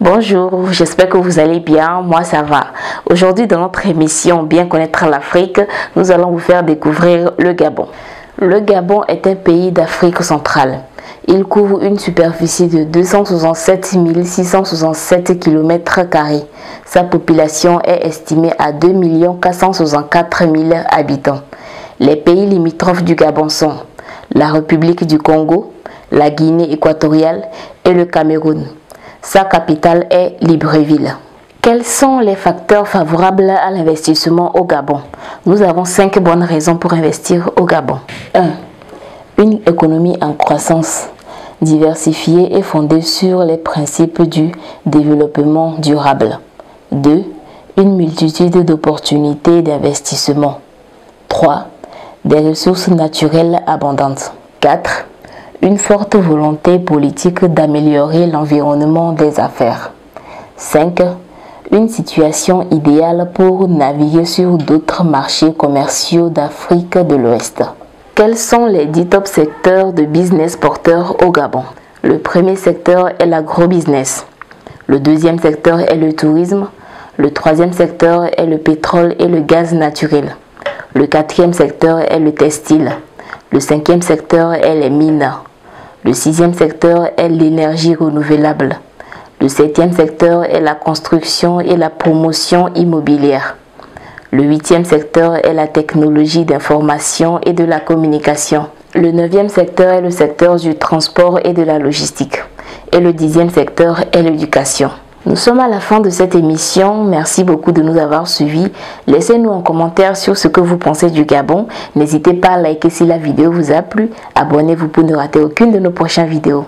Bonjour, j'espère que vous allez bien. Moi, ça va. Aujourd'hui, dans notre émission Bien connaître l'Afrique, nous allons vous faire découvrir le Gabon. Le Gabon est un pays d'Afrique centrale. Il couvre une superficie de 267 667 km. Sa population est estimée à 2 464 000 habitants. Les pays limitrophes du Gabon sont la République du Congo, la Guinée équatoriale et le Cameroun. Sa capitale est Libreville. Quels sont les facteurs favorables à l'investissement au Gabon? Nous avons cinq bonnes raisons pour investir au Gabon. 1. Une économie en croissance, diversifiée et fondée sur les principes du développement durable. 2. Une multitude d'opportunités d'investissement. 3. Des ressources naturelles abondantes. 4 une forte volonté politique d'améliorer l'environnement des affaires. 5. Une situation idéale pour naviguer sur d'autres marchés commerciaux d'Afrique de l'Ouest. Quels sont les 10 top secteurs de business porteurs au Gabon? Le premier secteur est l'agrobusiness. Le deuxième secteur est le tourisme. Le troisième secteur est le pétrole et le gaz naturel. Le quatrième secteur est le textile. Le cinquième secteur est les mines. Le sixième secteur est l'énergie renouvelable. Le septième secteur est la construction et la promotion immobilière. Le huitième secteur est la technologie d'information et de la communication. Le neuvième secteur est le secteur du transport et de la logistique. Et le dixième secteur est l'éducation. Nous sommes à la fin de cette émission. Merci beaucoup de nous avoir suivis. Laissez-nous un commentaire sur ce que vous pensez du Gabon. N'hésitez pas à liker si la vidéo vous a plu. Abonnez-vous pour ne rater aucune de nos prochaines vidéos.